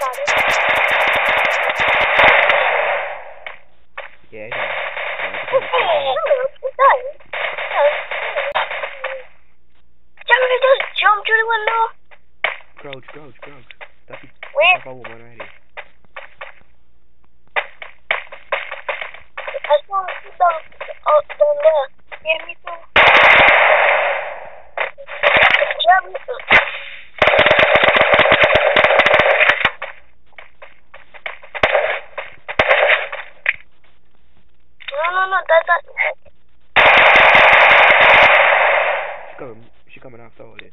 Sorry. No. Crouch, crouch, crouch. It. Where? Tap a woman here. I saw you down, out. Yeah, me too. Yeah, me too. No, no, no, that's not. She coming. She coming after all it.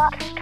は。